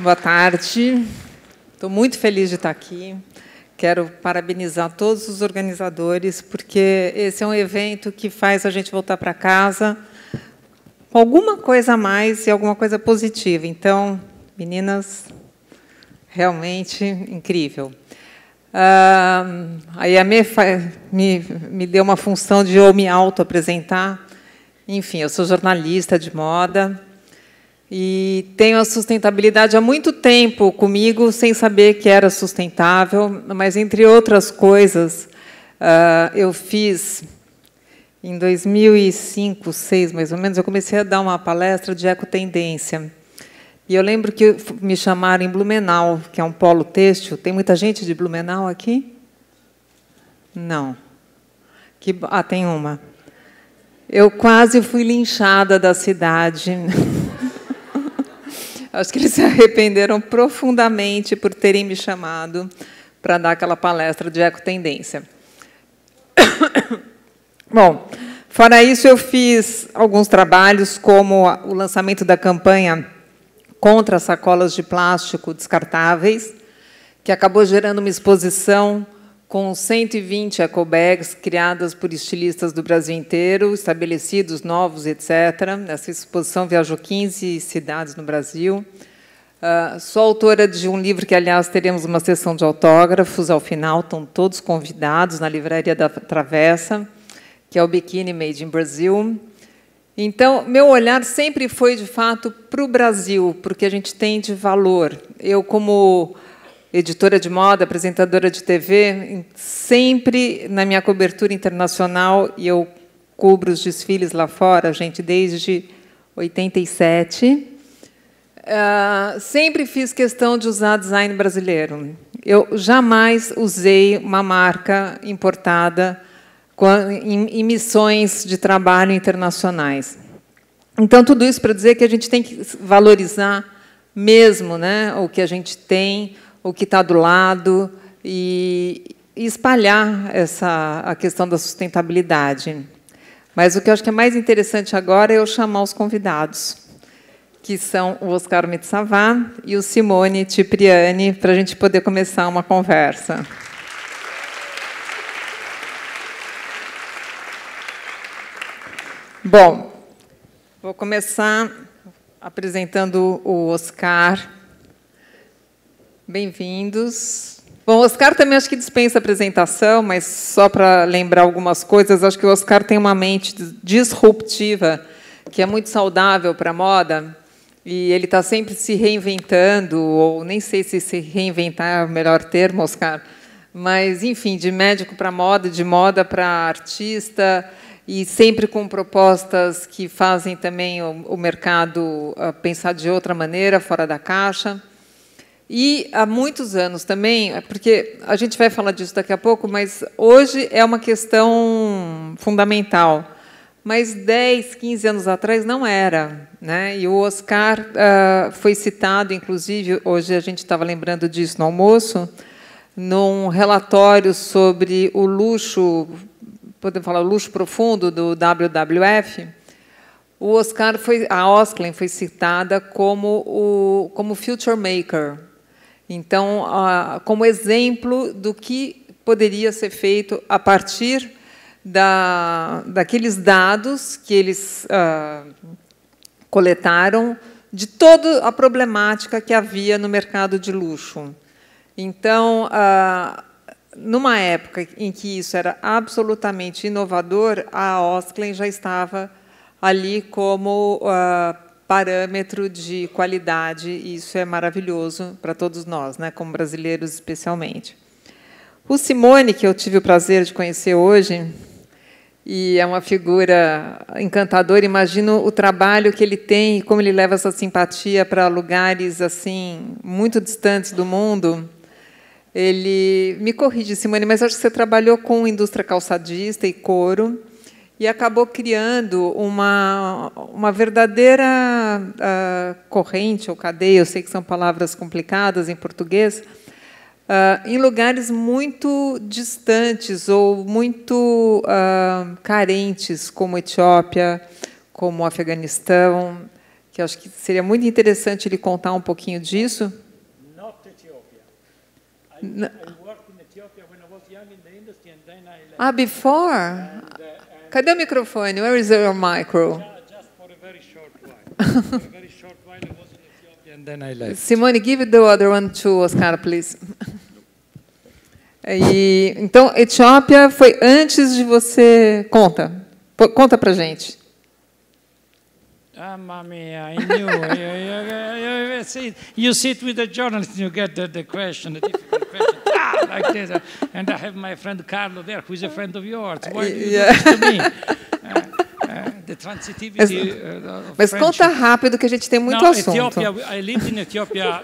Boa tarde. Estou muito feliz de estar aqui. Quero parabenizar todos os organizadores, porque esse é um evento que faz a gente voltar para casa com alguma coisa a mais e alguma coisa positiva. Então, meninas, realmente incrível. Uh, a IAME me, me deu uma função de eu me auto-apresentar. Enfim, eu sou jornalista de moda e tenho a sustentabilidade há muito tempo comigo, sem saber que era sustentável, mas, entre outras coisas, uh, eu fiz, em 2005, 2006, mais ou menos, eu comecei a dar uma palestra de ecotendência. E eu lembro que me chamaram em Blumenau, que é um polo têxtil. Tem muita gente de Blumenau aqui? Não. Que, ah, tem uma. Eu quase fui linchada da cidade. Acho que eles se arrependeram profundamente por terem me chamado para dar aquela palestra de ecotendência. Bom, fora isso, eu fiz alguns trabalhos, como o lançamento da campanha contra sacolas de plástico descartáveis, que acabou gerando uma exposição com 120 ecobags criadas por estilistas do Brasil inteiro, estabelecidos, novos, etc. Essa exposição viajou 15 cidades no Brasil. Uh, sou autora de um livro que, aliás, teremos uma sessão de autógrafos ao final, estão todos convidados na Livraria da Travessa, que é o Bikini Made in Brazil. Então, meu olhar sempre foi, de fato, para o Brasil, porque a gente tem de valor. Eu, como editora de moda, apresentadora de TV, sempre na minha cobertura internacional, e eu cubro os desfiles lá fora, gente, desde 87, uh, ah, sempre fiz questão de usar design brasileiro. Eu jamais usei uma marca importada em, missões de trabalho internacionais. Então, tudo isso para dizer que a gente tem que valorizar mesmo né, o que a gente tem, o que está do lado, e, e espalhar essa, a questão da sustentabilidade. Mas o que eu acho que é mais interessante agora é eu chamar os convidados, que são o Oscar Mitsavá e o Simone Cipriani, para a gente poder começar uma conversa. Bom, vou começar apresentando o Oscar. Bem-vindos. Bom, Oscar também acho que dispensa apresentação, mas só para lembrar algumas coisas, acho que o Oscar tem uma mente disruptiva, que é muito saudável para a moda, e ele está sempre se reinventando, ou nem sei se se reinventar é o melhor termo, Oscar, mas, enfim, de médico para moda, de moda para artista, e sempre com propostas que fazem também o, mercado uh, pensar de outra maneira, fora da caixa. E há muitos anos também, porque a gente vai falar disso daqui a pouco, mas hoje é uma questão fundamental. Mas 10, 15 anos atrás não era. Né? E o Oscar uh, foi citado, inclusive, hoje a gente estava lembrando disso no almoço, num relatório sobre o luxo podemos falar, o luxo profundo do WWF, o Oscar foi, a Osklen foi citada como o como future maker. Então, como exemplo do que poderia ser feito a partir da, daqueles dados que eles uh, coletaram de toda a problemática que havia no mercado de luxo. Então, uh, numa época em que isso era absolutamente inovador, a Osklen já estava ali como uh, parâmetro de qualidade, e isso é maravilhoso para todos nós, né, como brasileiros especialmente. O Simone, que eu tive o prazer de conhecer hoje, e é uma figura encantadora. Imagino o trabalho que ele tem e como ele leva essa simpatia para lugares assim muito distantes do mundo. Ele me corrige, Simone, mas acho que você trabalhou com indústria calçadista e couro e acabou criando uma, uma verdadeira uh, corrente ou cadeia, eu sei que são palavras complicadas em português, uh, em lugares muito distantes ou muito uh, carentes, como Etiópia, como Afeganistão, que acho que seria muito interessante ele contar um pouquinho disso. Not Ethiopia. I, No. I worked in Ethiopia when I was young in the industry and then I left. Ah, before? And, uh, and Cadê o microfone? Where is your micro? Simone, give the other one to Oscar, please. E, então, Etiópia foi antes de você. Conta. Conta pra gente. Ah, mamma mia, I knew. you, you, you, you, see, you sit with the journalist and you get the, the question, the difficult question, like this. uh, And I have my friend Carlo there, who is a friend of yours. Why do you Yeah. do this to me? Uh, uh, the transitivity uh, Mas conta rápido que a gente tem muito no, assunto. Ethiopia, I lived in Ethiopia.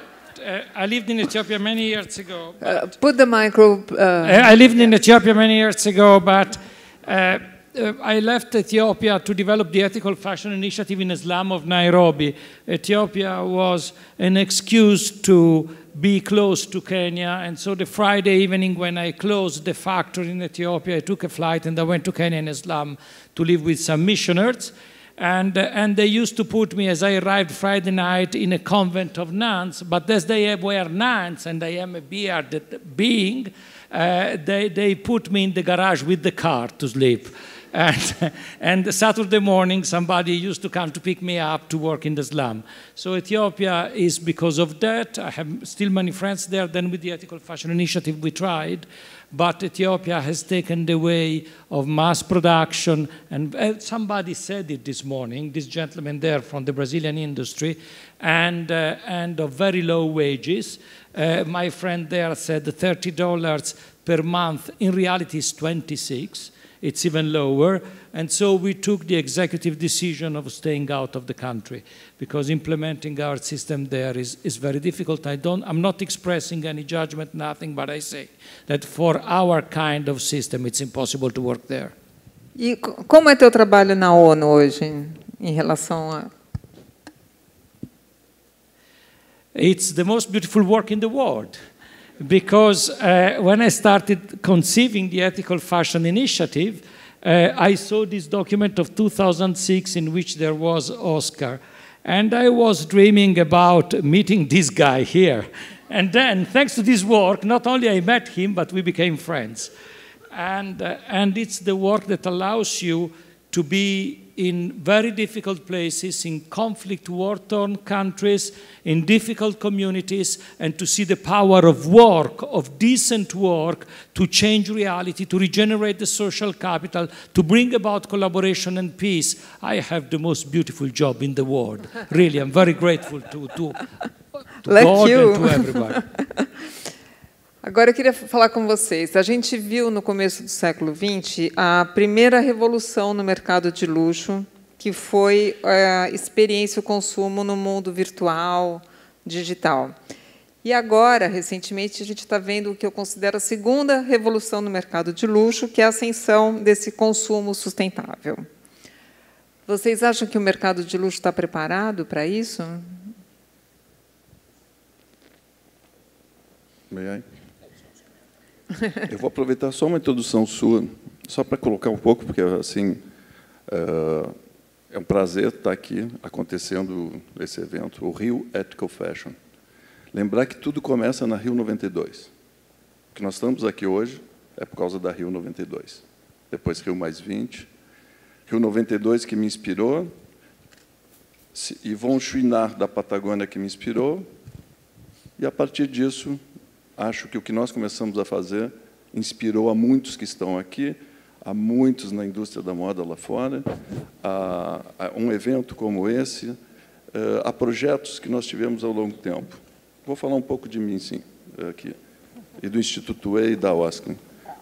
I lived in Ethiopia many years ago. Uh, put the micro. Uh, I lived in Ethiopia many years ago, but uh, uh, I left Ethiopia to develop the Ethical Fashion Initiative in Islam of Nairobi. Ethiopia was an excuse to be close to Kenya, and so the Friday evening when I closed the factory in Ethiopia, I took a flight and I went to Kenya and Islam to live with some missioners. And, uh, and they used to put me, as I arrived Friday night, in a convent of nuns. But as they were nuns, and I am a bearded being, uh, they, they put me in the garage with the car to sleep. And, and Saturday morning, somebody used to come to pick me up to work in the slum. So Ethiopia is because of that. I have still many friends there. Then with the Ethical Fashion Initiative, we tried. But Ethiopia has taken the way of mass production. And uh, somebody said it this morning, this gentleman there from the Brazilian industry, and, uh, and of very low wages. Uh, my friend there said $30 per month. In reality, it's 26 it's even lower. And so we took the executive decision of staying out of the country because implementing our system there is, is very difficult. I don't, I'm not expressing any judgment, nothing, but I say that for our kind of system, it's impossible to work there. e co- como é teu trabalho na ONU hoje em relação a. It's the most beautiful work in the world because uh, when I started conceiving the Ethical Fashion Initiative, uh, I saw this document of 2006 in which there was Oscar. And I was dreaming about meeting this guy here. And then, thanks to this work, not only I met him, but we became friends. And, uh, and it's the work that allows you to be in very difficult places, in conflict war torn countries, in difficult communities, and to see the power of work, of decent work, to change reality, to regenerate the social capital, to bring about collaboration and peace. I have the most beautiful job in the world. Really, I'm very grateful to, to, to Like God you. and to everybody. Agora eu queria falar com vocês. A gente viu no começo do século XX a primeira revolução no mercado de luxo, que foi a experiência e o consumo no mundo virtual, digital. E agora, recentemente, a gente está vendo o que eu considero a segunda revolução no mercado de luxo, que é a ascensão desse consumo sustentável. Vocês acham que o mercado de luxo está preparado para isso? May? Eu vou aproveitar só uma introdução sua, só para colocar um pouco, porque assim eh, é um prazer estar aqui acontecendo esse evento, o Rio Ethical Fashion. Lembrar que tudo começa na Rio 92. O que nós estamos aqui hoje é por causa da Rio 92. Depois Rio mais 20. Rio 92 que me inspirou, Yvon Chouinard da Patagônia que me inspirou, e a partir disso acho que o que nós começamos a fazer inspirou a muitos que estão aqui, a muitos na indústria da moda lá fora, a, a um evento como esse, eh, a projetos que nós tivemos ao longo do tempo. Vou falar um pouco de mim, sim, aqui, e do Instituto E e da Oscar.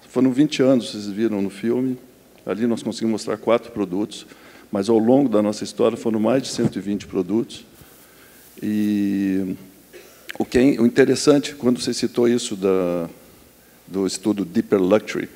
Foram 20 anos, vocês viram no filme, ali nós conseguimos mostrar quatro produtos, mas ao longo da nossa história foram mais de 120 produtos, e o que é interessante, quando você citou isso da, do estudo Deeper Luxury,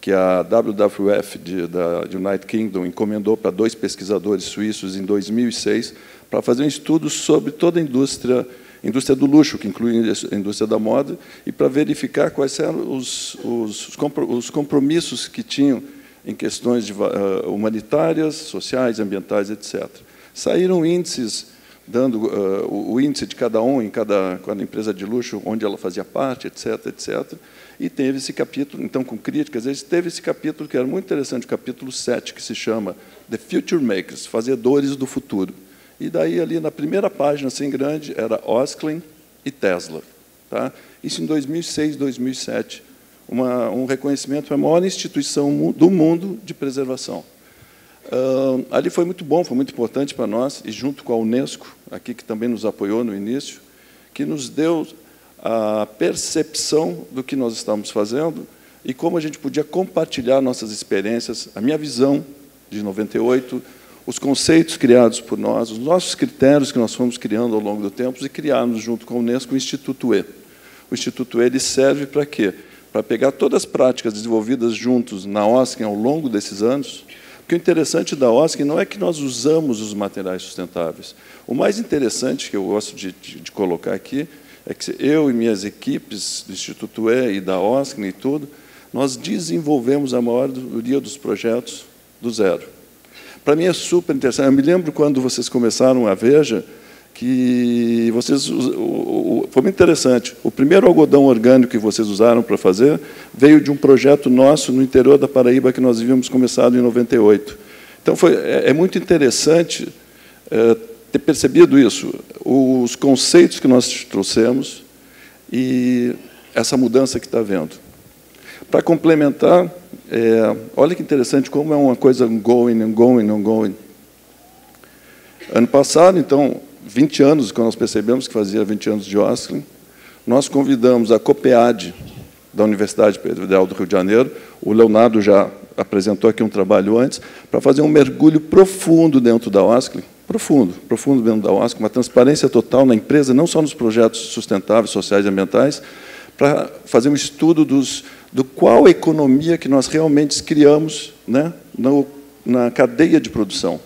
que a WWF de, da United Kingdom encomendou para dois pesquisadores suíços em 2006 para fazer um estudo sobre toda a indústria, indústria do luxo, que inclui a indústria da moda, e para verificar quais eram os, os, os compro- os compromissos que tinham em questões de, ah, humanitárias, sociais, ambientais, etc. Saíram índices dando uh, o, o, índice de cada um em cada, cada empresa de luxo, onde ela fazia parte, etc., etc. E teve esse capítulo, então, com críticas, teve esse capítulo que era muito interessante, o capítulo 7, que se chama The Future Makers, Fazedores do Futuro. E daí, ali na primeira página, assim grande, era Osklin e Tesla. Tá? Isso em 2006, 2007. Uma, um reconhecimento para a maior instituição do mundo de preservação. Uh, ali foi muito bom, foi muito importante para nós, e junto com a Unesco, aqui que também nos apoiou no início, que nos deu a percepção do que nós estamos fazendo e como a gente podia compartilhar nossas experiências, a minha visão de 98, os conceitos criados por nós, os nossos critérios que nós fomos criando ao longo do tempo e criarmos junto com a Unesco o Instituto E. O Instituto E ele serve para quê? Para pegar todas as práticas desenvolvidas juntos na OSCE ao longo desses anos porque o interessante da OSC não é que nós usamos os materiais sustentáveis. O mais interessante que eu gosto de, de, de colocar aqui é que eu e minhas equipes do Instituto E e da OSC e tudo, nós desenvolvemos a maioria dos projetos do zero. Para mim é super interessante. Eu me lembro quando vocês começaram a Veja, que vocês foi muito interessante. O primeiro algodão orgânico que vocês usaram para fazer veio de um projeto nosso no interior da Paraíba que nós havíamos começado em 98. Então foi é, é muito interessante é, ter percebido isso, os conceitos que nós trouxemos e essa mudança que está havendo. Para complementar, é, olha que interessante como é uma coisa ongoing, ongoing, ongoing. Ano passado, então, 20 anos, quando nós percebemos que fazia 20 anos de Osklin, nós convidamos a COPEAD, da Universidade Federal do Rio de Janeiro, o Leonardo já apresentou aqui um trabalho antes, para fazer um mergulho profundo dentro da Osklin, profundo, profundo dentro da Osklin, uma transparência total na empresa, não só nos projetos sustentáveis, sociais e ambientais, para fazer um estudo dos, do qual economia que nós realmente criamos né, no, na cadeia de produção.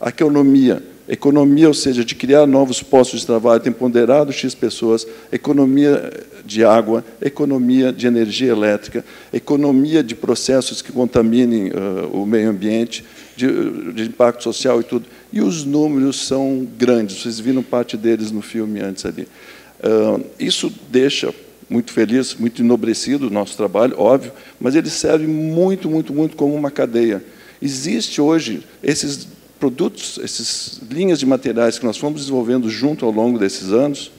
A economia Economia, ou seja, de criar novos postos de trabalho, tem ponderado X pessoas, economia de água, economia de energia elétrica, economia de processos que contaminem uh, o meio ambiente, de, de, impacto social e tudo. E os números são grandes, vocês viram parte deles no filme antes ali. Uh, isso deixa muito feliz, muito enobrecido o nosso trabalho, óbvio, mas ele serve muito, muito, muito como uma cadeia. Existe hoje esses produtos, essas linhas de materiais que nós fomos desenvolvendo junto ao longo desses anos,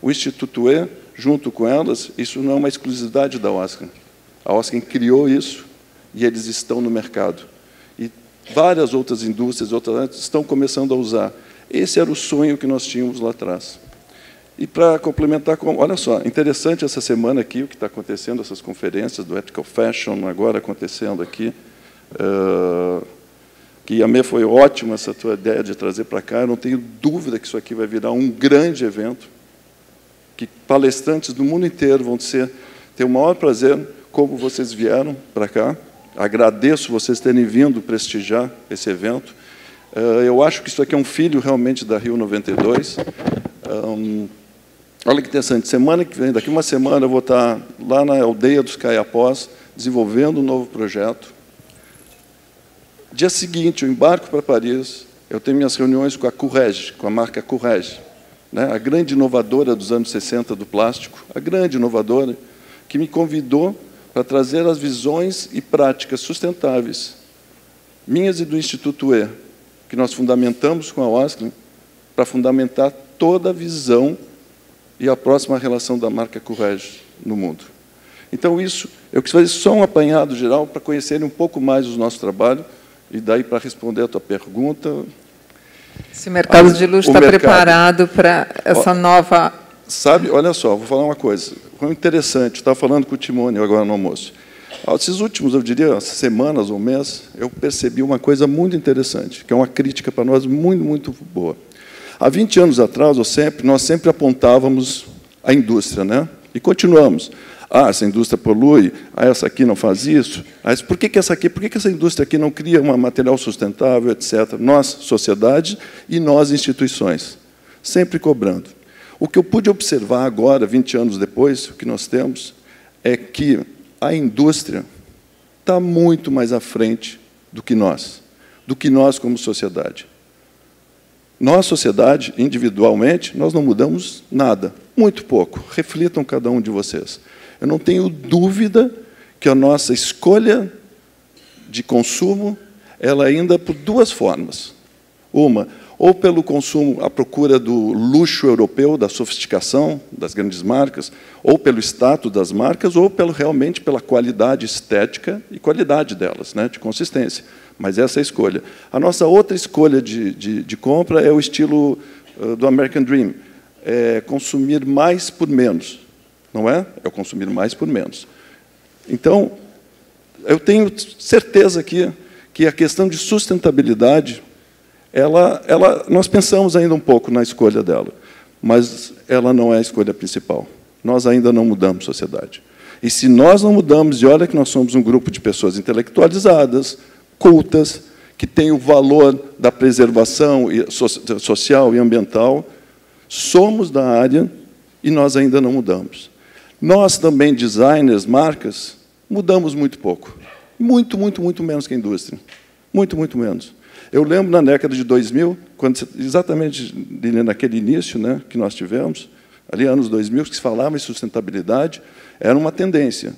o Instituto E, junto com elas, isso não é uma exclusividade da Oscar. A Oscar criou isso e eles estão no mercado. E várias outras indústrias outras estão começando a usar. Esse era o sonho que nós tínhamos lá atrás. E para complementar, olha só, interessante essa semana aqui o que está acontecendo, essas conferências do Ethical Fashion agora acontecendo aqui. Uh, que a minha foi ótima essa tua ideia de trazer para cá. Eu não tenho dúvida que isso aqui vai virar um grande evento, que palestrantes do mundo inteiro vão ser, ter o maior prazer como vocês vieram para cá. Agradeço vocês terem vindo prestigiar esse evento. Eh, eu acho que isso aqui é um filho realmente da Rio 92. olha que interessante, semana que vem, daqui uma semana, eu vou estar lá na aldeia dos Caiapós, desenvolvendo um novo projeto Dia seguinte, eu embarco para Paris, eu tenho minhas reuniões com a Courrèges, com a marca Courrèges, né, a grande inovadora dos anos 60 do plástico, a grande inovadora, que me convidou para trazer as visões e práticas sustentáveis, minhas e do Instituto E, que nós fundamentamos com a Osklin, para fundamentar toda a visão e a próxima relação da marca Courrèges no mundo. Então, isso, eu quis fazer só um apanhado geral para conhecerem um pouco mais o nosso trabalho, e daí, para responder a tua pergunta. Se o mercado de luxo está preparado para essa nova. Sabe, olha só, vou falar uma coisa. Foi interessante, estava falando com o Timone agora no almoço. Esses últimos, eu diria, semanas ou meses, eu percebi uma coisa muito interessante, que é uma crítica para nós muito, muito boa. Há 20 anos atrás, sempre, nós sempre apontávamos a indústria, né? E continuamos. Ah, essa indústria polui, ah, essa aqui não faz isso. Ah, por que, que essa aqui, por que, que essa indústria aqui não cria um material sustentável, etc. Nós, sociedade, e nós, instituições. Sempre cobrando. O que eu pude observar agora, 20 anos depois, o que nós temos, é que a indústria está muito mais à frente do que nós, do que nós como sociedade. Nós, sociedade, individualmente, nós não mudamos nada, muito pouco. Reflitam cada um de vocês. Eu não tenho dúvida que a nossa escolha de consumo, ela ainda por duas formas. Uma, ou pelo consumo, a procura do luxo europeu, da sofisticação das grandes marcas, ou pelo status das marcas, ou pelo, realmente pela qualidade estética e qualidade delas, né, de consistência. Mas essa é a escolha. A nossa outra escolha de, de, de compra é o estilo uh, do American Dream, é consumir mais por menos, não é? É consumir mais por menos. Então, eu tenho certeza aqui que a questão de sustentabilidade ela, ela, nós pensamos ainda um pouco na escolha dela, mas ela não é a escolha principal. Nós ainda não mudamos sociedade. E se nós não mudamos, e olha que nós somos um grupo de pessoas intelectualizadas, cultas, que tem o valor da preservação social e ambiental, somos da área e nós ainda não mudamos. Nós também, designers, marcas, mudamos muito pouco. Muito, muito, muito menos que a indústria. Muito, muito menos. Eu lembro na década de 2000, quando, exatamente naquele início né, que nós tivemos, ali anos 2000, que se falava em sustentabilidade, era uma tendência.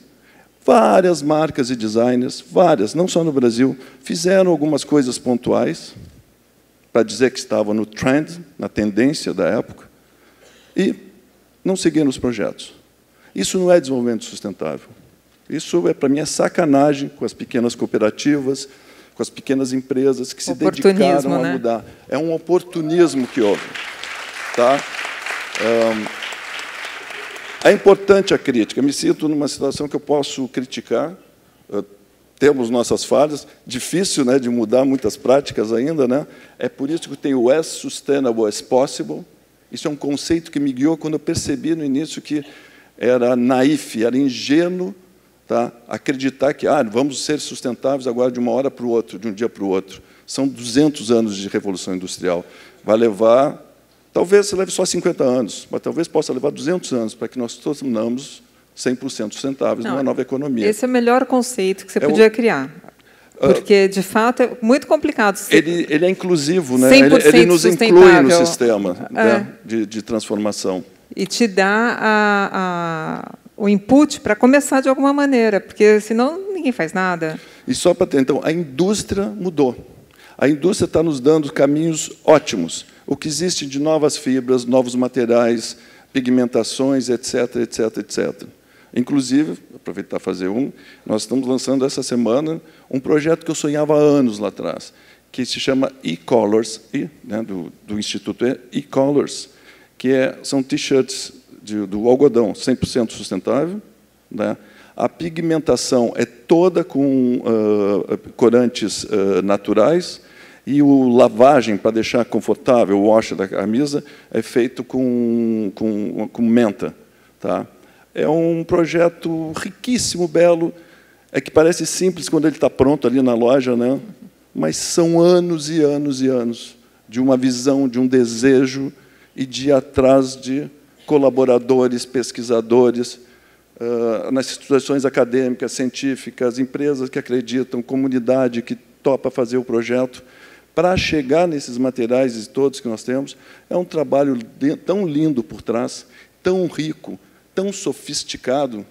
Várias marcas e designers, várias, não só no Brasil, fizeram algumas coisas pontuais para dizer que estavam no trend, na tendência da época, e não seguiram os projetos. Isso não é desenvolvimento sustentável. Isso, é, para mim, é sacanagem com as pequenas cooperativas, com as pequenas empresas que se dedicaram a né? mudar. É um oportunismo que houve. Tá? É importante a crítica. Me sinto numa situação que eu posso criticar. temos nossas falhas. Difícil né, de mudar muitas práticas ainda. Né? É por isso que tem o as sustainable as possible. Isso é um conceito que me guiou quando eu percebi no início que era naif, era ingênuo tá? acreditar que ah, vamos ser sustentáveis agora de uma hora para o outro, de um dia para o outro. São 200 anos de revolução industrial. Vai levar, talvez leve só 50 anos, mas talvez possa levar 200 anos para que nós tornamos 100% sustentáveis Não, numa nova economia. Esse é o melhor conceito que você é podia o... criar. Ah, Porque, de fato, é muito complicado. Ele, ele é inclusivo, né? ele, ele nos inclui no sistema é. né? de, de transformação. E te dá a, a o input para começar de alguma maneira, porque senão ninguém faz nada. E só para ter, então, a indústria mudou. A indústria está nos dando caminhos ótimos. O que existe de novas fibras, novos materiais, pigmentações, etc, etc, etc. Inclusive, aproveitar fazer um, nós estamos lançando essa semana um projeto que eu sonhava há anos lá atrás, que se chama e-colors, né, do, do Instituto e-colors, que é, são t-shirts do algodão 100% sustentável. Né? A pigmentação é toda com uh, corantes uh, naturais e o lavagem para deixar confortável o wash da camisa é feito com, com, com menta. Tá? É um projeto riquíssimo, belo, é que parece simples quando ele está pronto ali na loja, né? mas são anos e anos e anos de uma visão, de um desejo e de ir atrás de colaboradores, pesquisadores, uh, nas instituições acadêmicas, científicas, empresas que acreditam, comunidade que topa fazer o projeto, para chegar nesses materiais todos que nós temos, é um trabalho tão lindo por trás, tão rico, tão sofisticado,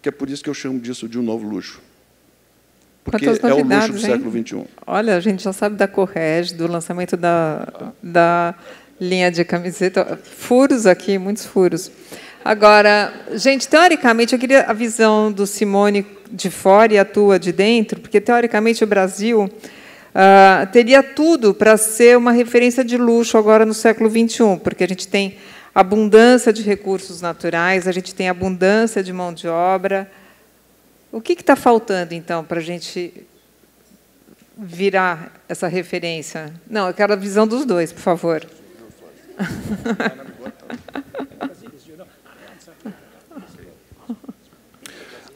que é por isso que eu chamo disso de um novo luxo. Porque é o luxo do hein? século XXI. Olha, a gente já sabe da Correge, do lançamento da, da linha de camiseta. Furos aqui, muitos furos. Agora, gente, teoricamente, eu queria a visão do Simone de fora e a tua de dentro, porque, teoricamente, o Brasil uh, teria tudo para ser uma referência de luxo agora no século XXI, porque a gente tem abundância de recursos naturais, a gente tem abundância de mão de obra. O que está faltando, então, para a gente virar essa referência? Não, eu quero a visão dos dois, por favor.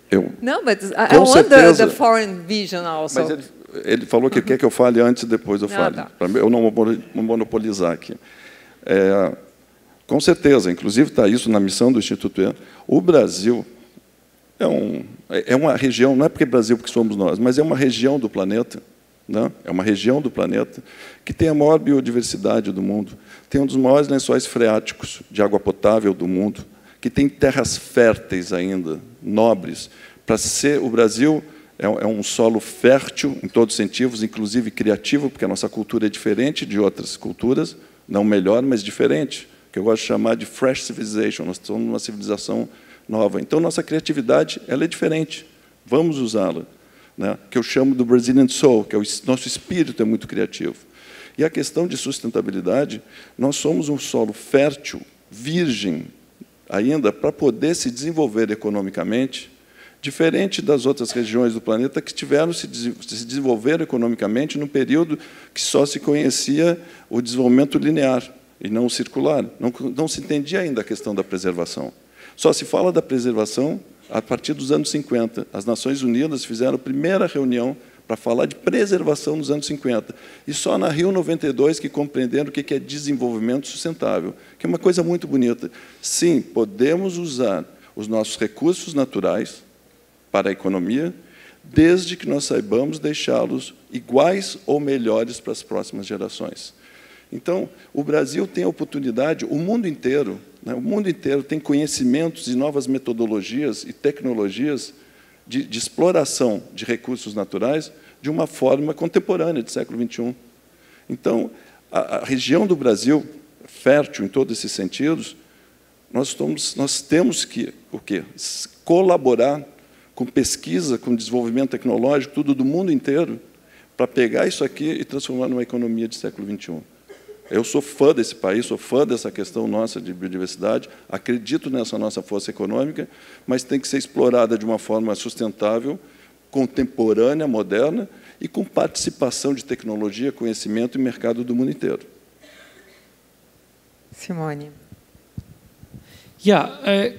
Eu, não, mas I want certeza, the, the foreign vision also. Mas ele, falou que quer que eu fale antes e depois eu ah, fale. Tá. Eu não vou monopolizar aqui. É, com certeza, inclusive está isso na missão do Instituto. O Brasil é, um, é uma região, não é porque Brasil porque somos nós, mas é uma região do planeta Né? É uma região do planeta que tem a maior biodiversidade do mundo, tem um dos maiores lençóis freáticos de água potável do mundo, que tem terras férteis ainda, nobres. Para ser o Brasil é, é um solo fértil em todos os sentidos, inclusive criativo, porque a nossa cultura é diferente de outras culturas, não melhor, mas diferente, que eu gosto de chamar de fresh civilization. Nós estamos numa civilização nova. Então, nossa criatividade ela é diferente. Vamos usá-la. Né? Que eu chamo do Brazilian Soul, que é o nosso espírito é muito criativo. E a questão de sustentabilidade, nós somos um solo fértil, virgem, ainda para poder se desenvolver economicamente, diferente das outras regiões do planeta que tiveram se, se desenvolver economicamente num período que só se conhecia o desenvolvimento linear e não circular. Não, não se entendia ainda a questão da preservação. Só se fala da preservação a partir dos anos 50. As Nações Unidas fizeram a primeira reunião para falar de preservação nos anos 50. E só na Rio 92 que compreenderam o que é desenvolvimento sustentável, que é uma coisa muito bonita. Sim, podemos usar os nossos recursos naturais para a economia, desde que nós saibamos deixá-los iguais ou melhores para as próximas gerações. Então, o Brasil tem a oportunidade, o mundo inteiro, né, o mundo inteiro tem conhecimentos e novas metodologias e tecnologias de, de exploração de recursos naturais de uma forma contemporânea do século XXI. Então, a, a região do Brasil, fértil em todos esses sentidos, nós, estamos, nós temos que o quê? colaborar com pesquisa, com desenvolvimento tecnológico, tudo do mundo inteiro, para pegar isso aqui e transformar numa economia do século XXI. Eu sou fã desse país, sou fã dessa questão nossa de biodiversidade, acredito nessa nossa força econômica, mas tem que ser explorada de uma forma sustentável, contemporânea, moderna e com participação de tecnologia, conhecimento e mercado do mundo inteiro. Simone. Yeah, uh,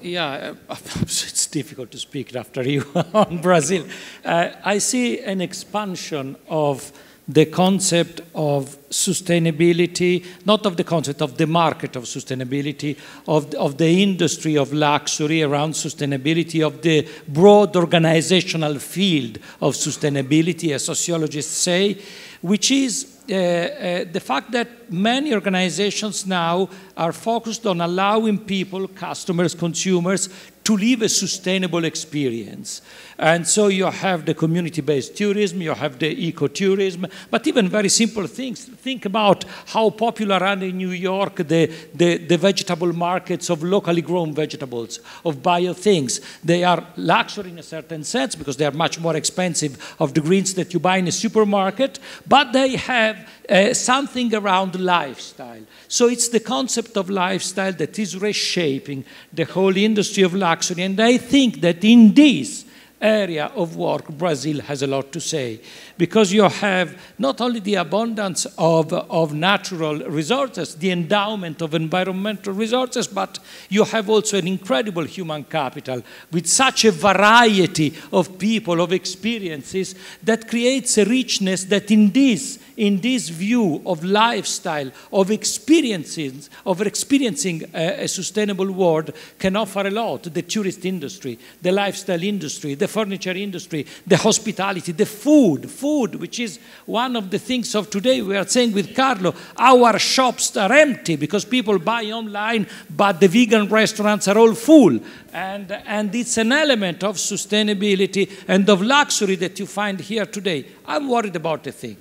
yeah, uh, it's difficult to speak after you on Brazil. Uh, I see an expansion of the concept of sustainability, not of the concept of the market of sustainability, of, of the industry of luxury around sustainability, of the broad organizational field of sustainability, as sociologists say, which is Uh, uh, the fact that many organizations now are focused on allowing people, customers, consumers, to live a sustainable experience. And so you have the community-based tourism, you have the ecotourism, but even very simple things. Think about how popular are in New York the, the, the vegetable markets of locally grown vegetables, of bio things. They are luxury in a certain sense because they are much more expensive of the greens that you buy in a supermarket, but they have uh, something around lifestyle. So it's the concept of lifestyle that is reshaping the whole industry of luxury. And I think that in this, area of work, Brazil has a lot to say. Because you have not only the abundance of, of natural resources, the endowment of environmental resources, but you have also an incredible human capital with such a variety of people, of experiences, that creates a richness that in this in this view of lifestyle, of experiences, of experiencing a, a, sustainable world can offer a lot. To the tourist industry, the lifestyle industry, the furniture industry, the hospitality, the food, food, which is one of the things of today. We are saying with Carlo, our shops are empty because people buy online, but the vegan restaurants are all full. And, and it's an element of sustainability and of luxury that you find here today. I'm worried about the thing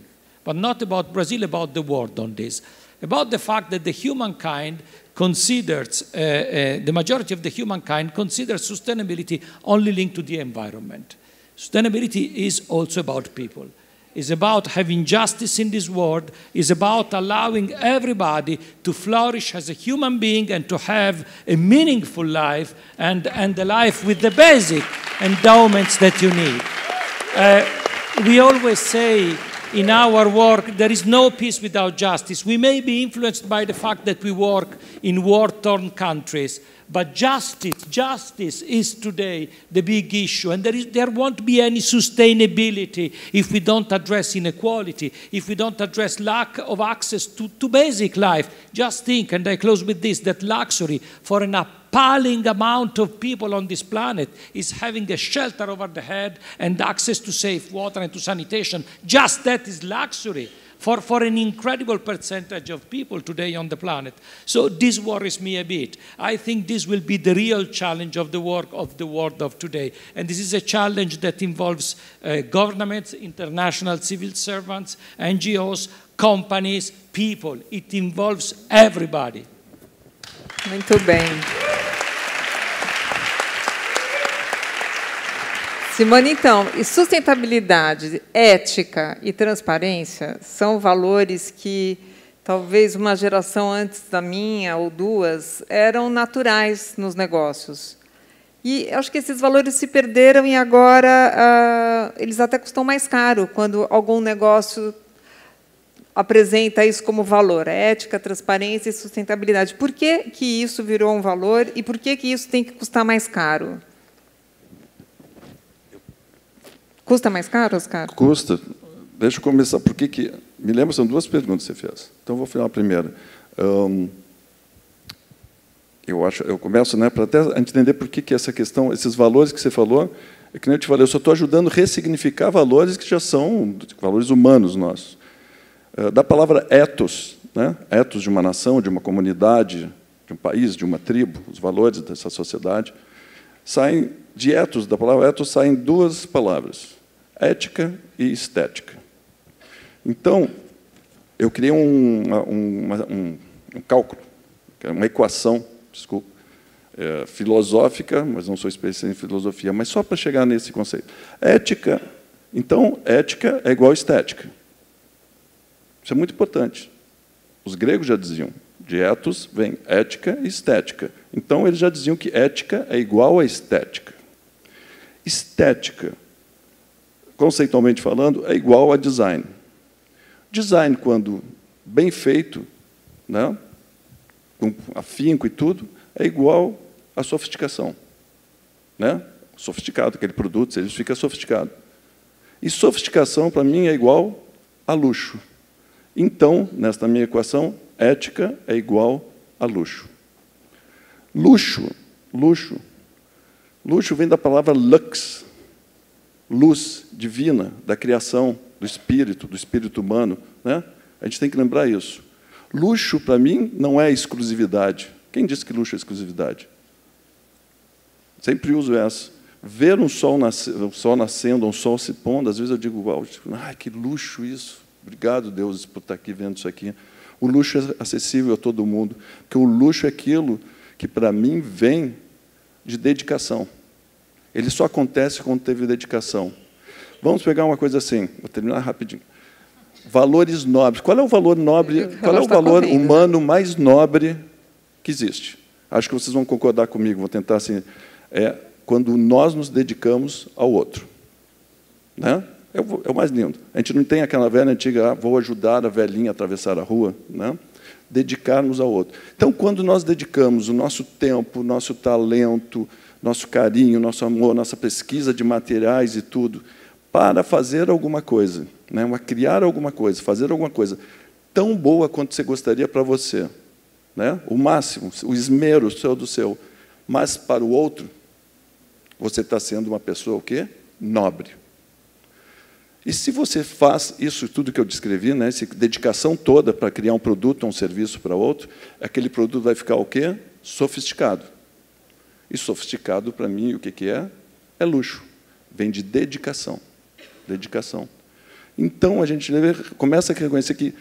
but not about Brazil, about the world on this. About the fact that the humankind considers, uh, uh, the majority of the humankind considers sustainability only linked to the environment. Sustainability is also about people. It's about having justice in this world, it's about allowing everybody to flourish as a human being and to have a meaningful life and, and a life with the basic endowments that you need. Uh, we always say in our work, there is no peace without justice. We may be influenced by the fact that we work in war torn countries, But justice, justice is today the big issue, and there, is, there won't be any sustainability if we don't address inequality, if we don't address lack of access to, to basic life. Just think, and I close with this, that luxury for an appalling amount of people on this planet is having a shelter over the head and access to safe water and to sanitation. Just that is luxury for, for an incredible percentage of people today on the planet. So this worries me a bit. I think this will be the real challenge of the work of the world of today. And this is a challenge that involves uh, governments, international civil servants, NGOs, companies, people. It involves everybody. Muito bem. Simone, então, sustentabilidade, ética e transparência são valores que talvez uma geração antes da minha ou duas eram naturais nos negócios. E acho que esses valores se perderam e agora ah, eles até custam mais caro quando algum negócio apresenta isso como valor, ética, transparência e sustentabilidade. Por que, que isso virou um valor e por que, que isso tem que custar mais caro? Custa mais caro, Oscar? Custa. Deixa eu começar. Por que que... Me lembro, são duas perguntas que você fez. Então, vou falar a primeira. Eu acho, eu começo, né, para até entender por que que essa questão, esses valores que você falou, é que nem eu te falei, eu só estou ajudando a ressignificar valores que já são valores humanos nossos. Uh, da palavra ethos, né, ethos de uma nação, de uma comunidade, de um país, de uma tribo, os valores dessa sociedade, saem de ethos, da palavra ethos, saem duas palavras ética e estética. Então, eu criei um, um, um, cálculo, é uma equação, desculpa, é, filosófica, mas não sou especialista em filosofia, mas só para chegar nesse conceito. Ética, então, ética é igual estética. Isso é muito importante. Os gregos já diziam, de ethos vem ética e estética. Então, eles já diziam que ética é igual a estética. Estética conceitualmente falando, é igual a design. Design, quando bem feito, né, com afinco e tudo, é igual a sofisticação. Né? Sofisticado, aquele produto, ele fica sofisticado. E sofisticação, para mim, é igual a luxo. Então, nesta minha equação, ética é igual a luxo. Luxo, luxo. Luxo vem da palavra lux, luz divina da criação, do espírito, do espírito humano. Né? A gente tem que lembrar isso. Luxo, para mim, não é exclusividade. Quem disse que luxo é exclusividade? Sempre uso essa. Ver um sol, nasce, um sol nascendo, um sol se pondo, às vezes eu digo, uau, ah, que luxo isso. Obrigado, Deus, por estar aqui vendo isso aqui. O luxo é acessível a todo mundo, porque o luxo é aquilo que, para mim, vem de dedicação. Ele só acontece quando teve dedicação. Vamos pegar uma coisa assim, vou terminar rapidinho. Valores nobres. Qual é o valor nobre, qual é o valor humano mais nobre que existe? Acho que vocês vão concordar comigo, vou tentar assim, é quando nós nos dedicamos ao outro. Né? É o, é o mais lindo. A gente não tem aquela velha antiga, ah, vou ajudar a velhinha a atravessar a rua, né? dedicarmos ao outro. Então, quando nós dedicamos o nosso tempo, o nosso talento, nosso carinho, nosso amor, nossa pesquisa de materiais e tudo, para fazer alguma coisa, né? criar alguma coisa, fazer alguma coisa tão boa quanto você gostaria para você. Né? O máximo, o esmero o seu do seu. Mas para o outro, você está sendo uma pessoa o quê? Nobre. E se você faz isso tudo que eu descrevi, né, essa dedicação toda para criar um produto ou um serviço para outro, aquele produto vai ficar o quê? Sofisticado. E sofisticado, para mim, o que, que é? É luxo. Vem de dedicação. Dedicação. Então, a gente começa a reconhecer que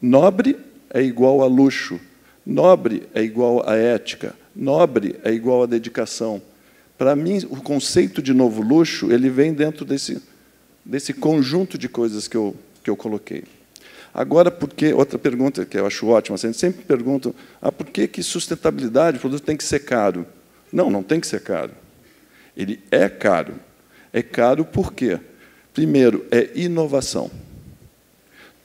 nobre é igual a luxo, nobre é igual a ética, nobre é igual a dedicação. Para mim, o conceito de novo luxo ele vem dentro desse, desse conjunto de coisas que eu, que eu coloquei. Agora, porque outra pergunta que eu acho ótima, a gente sempre pergunta, ah, por que, que sustentabilidade, o produto tem que ser caro? Não, não tem que ser caro. Ele é caro. É caro por quê? Primeiro, é inovação.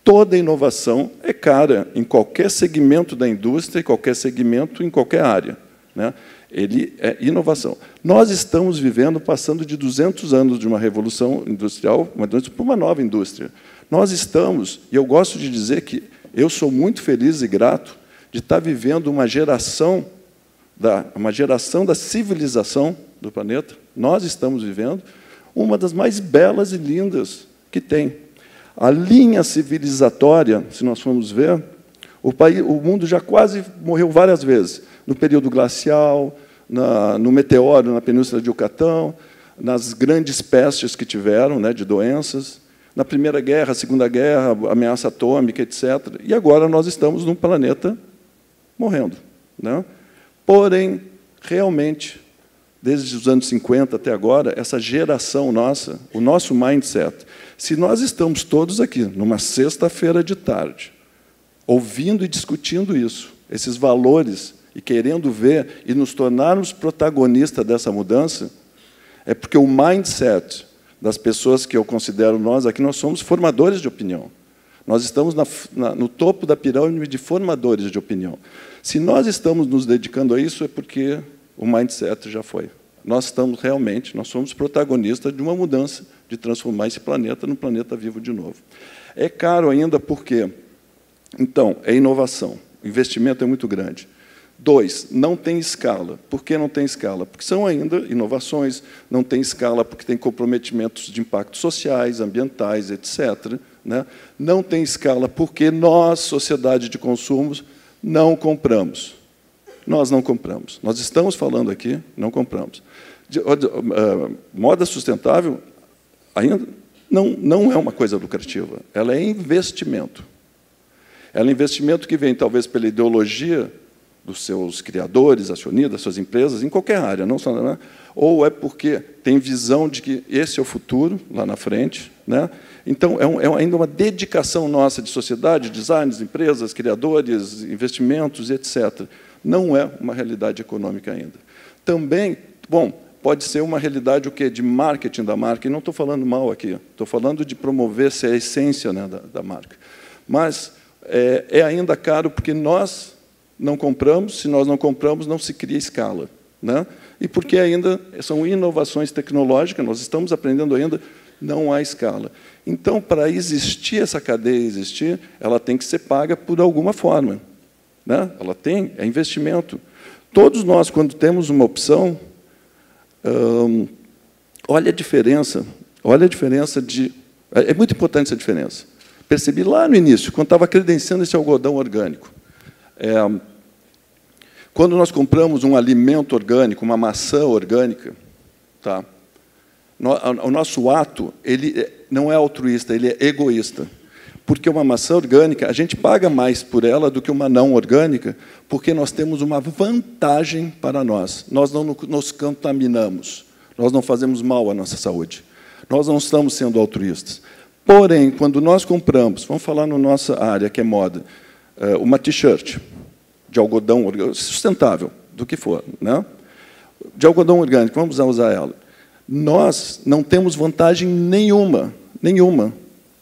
Toda inovação é cara em qualquer segmento da indústria, em qualquer segmento, em qualquer área. Né? Ele é inovação. Nós estamos vivendo, passando de 200 anos de uma revolução industrial para uma nova indústria. Nós estamos, e eu gosto de dizer que eu sou muito feliz e grato de estar vivendo uma geração da, uma geração da civilização do planeta. Nós estamos vivendo uma das mais belas e lindas que tem. A linha civilizatória, se nós formos ver, o, país, o mundo já quase morreu várias vezes. No período glacial, na, no meteoro na Península de Yucatão, nas grandes pestes que tiveram, né, de doenças, na Primeira Guerra, Segunda Guerra, ameaça atômica, etc. E agora nós estamos num planeta morrendo. Né? Porém, realmente, desde os anos 50 até agora, essa geração nossa, o nosso mindset, se nós estamos todos aqui, numa sexta-feira de tarde, ouvindo e discutindo isso, esses valores, e querendo ver e nos tornarmos protagonistas dessa mudança, é porque o mindset das pessoas que eu considero nós aqui, nós somos formadores de opinião. Nós estamos na, na, no topo da pirâmide de formadores de opinião. Se nós estamos nos dedicando a isso, é porque o mindset já foi. Nós estamos realmente, nós somos protagonistas de uma mudança de transformar esse planeta num planeta vivo de novo. É caro ainda porque, então, é inovação. O investimento é muito grande. Dois, não tem escala. Por que não tem escala? Porque são ainda inovações, não tem escala porque tem comprometimentos de impactos sociais, ambientais, etc. Né? Não tem escala porque nós, sociedade de consumos, não compramos. Nós não compramos. Nós estamos falando aqui, não compramos. De, uh, moda sustentável ainda não, não é uma coisa lucrativa. Ela é investimento. Ela é investimento que vem, talvez, pela ideologia dos seus criadores, acionistas, suas empresas, em qualquer área, não só, né? ou é porque tem visão de que esse é o futuro, lá na frente. Né? Então, é, um, é ainda uma dedicação nossa de sociedade, designers, empresas, criadores, investimentos, etc. Não é uma realidade econômica ainda. Também, bom, pode ser uma realidade o quê? de marketing da marca, e não estou falando mal aqui, estou falando de promover se a essência né, da, da marca. Mas é, é ainda caro porque nós não compramos, se nós não compramos, não se cria escala. Né? E porque ainda são inovações tecnológicas, nós estamos aprendendo ainda, não há escala. Então, para existir essa cadeia existir, ela tem que ser paga por alguma forma. Né? Ela tem, é investimento. Todos nós, quando temos uma opção, hum, olha a diferença, olha a diferença de. É, é muito importante essa diferença. Percebi lá no início, quando estava credenciando esse algodão orgânico. É, quando nós compramos um alimento orgânico, uma maçã orgânica, tá? o nosso ato ele é, não é altruísta, ele é egoísta. Porque uma maçã orgânica, a gente paga mais por ela do que uma não orgânica, porque nós temos uma vantagem para nós. Nós não nos contaminamos, nós não fazemos mal à nossa saúde. Nós não estamos sendo altruístas. Porém, quando nós compramos, vamos falar na nossa área, que é moda, uma t-shirt, de algodão sustentável, do que for, né? de algodão orgânico, vamos usar ela. Nós não temos vantagem nenhuma, nenhuma.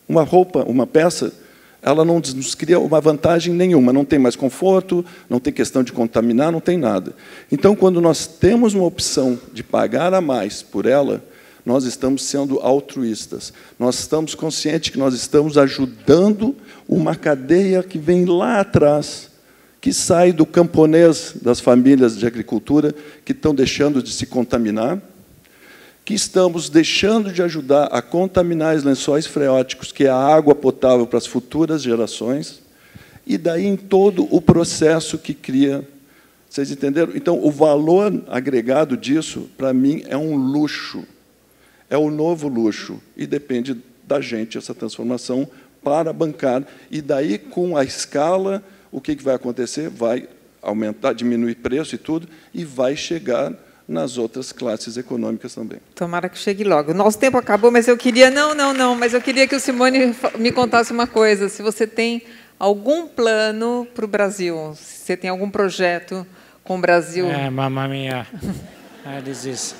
Uma roupa, uma peça, ela não nos cria uma vantagem nenhuma, não tem mais conforto, não tem questão de contaminar, não tem nada. Então, quando nós temos uma opção de pagar a mais por ela, nós estamos sendo altruístas. Nós estamos conscientes que nós estamos ajudando uma cadeia que vem lá atrás que sai do camponês das famílias de agricultura que estão deixando de se contaminar, que estamos deixando de ajudar a contaminar os lençóis freóticos, que é a água potável para as futuras gerações, e daí em todo o processo que cria. Vocês entenderam? Então, o valor agregado disso, para mim, é um luxo. É o novo luxo. E depende da gente essa transformação para bancar. E daí, com a escala o que, vai acontecer? Vai aumentar, diminuir preço e tudo, e vai chegar nas outras classes econômicas também. Tomara que chegue logo. Nosso tempo acabou, mas eu queria. Não, não, não, mas eu queria que o Simone me contasse uma coisa. Se você tem algum plano para o Brasil, se você tem algum projeto com o Brasil. É, mamma mia. Uh, this is,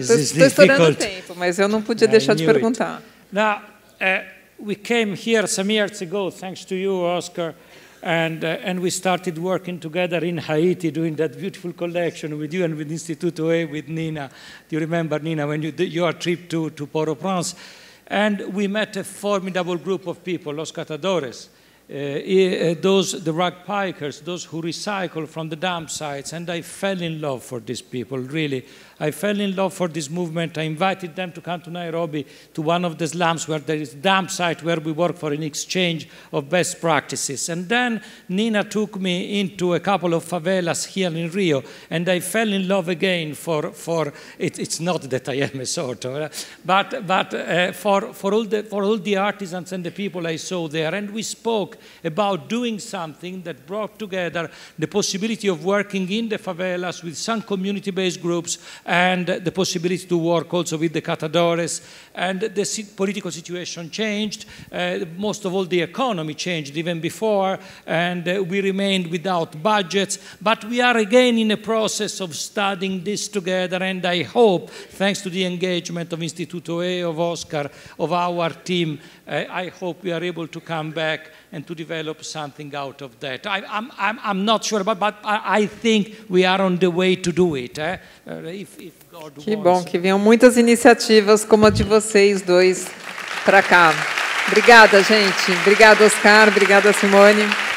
Estou estourando o tempo, mas eu não podia deixar de perguntar. Now, uh, we came here some years ago, thanks to you, Oscar. And, uh, and we started working together in Haiti doing that beautiful collection with you and with Instituto A, with Nina. Do you remember, Nina, when you did your trip to, to Port-au-Prince? And we met a formidable group of people, Los Catadores, uh, uh, those, the rug pikers, those who recycle from the dump sites. And I fell in love for these people, really. I fell in love for this movement. I invited them to come to Nairobi to one of the slums where there is a dump site where we work for an exchange of best practices. And then Nina took me into a couple of favelas here in Rio, and I fell in love again for, for it, it's not that I am a sort of, but, but uh, for, for, all the, for all the artisans and the people I saw there. And we spoke about doing something that brought together the possibility of working in the favelas with some community-based groups and the possibility to work also with the catadores. And the political situation changed. Uh, most of all, the economy changed even before, and uh, we remained without budgets. But we are again in a process of studying this together, and I hope, thanks to the engagement of Instituto A, of Oscar, of our team, I hope we are able to come back and to develop something out of that. I, am I'm, I'm not sure, but, but I think we are on the way to do it. Eh? Uh, if, if que bom, que venham muitas iniciativas como a de vocês dois para cá. Obrigada, gente. Obrigada, Oscar. Obrigada, Simone.